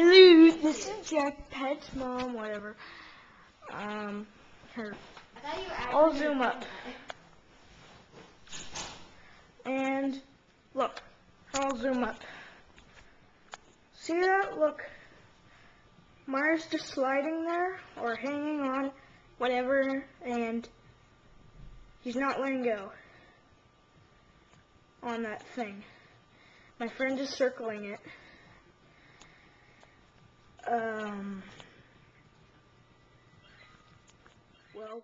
Hello, this is Jack Pet's mom, whatever. Um, her. I'll zoom up. And look, I'll zoom up. See that? Look. Mars just sliding there or hanging on, whatever, and he's not letting go on that thing. My friend is circling it. Um. Well.